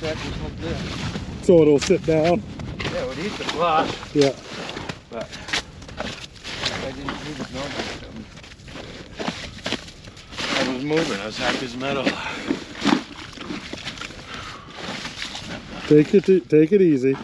check just like. So it'll sit down. Yeah, it would eat the flush, Yeah. but I didn't he was normal. I was moving, I was happy as metal. Take it take it easy.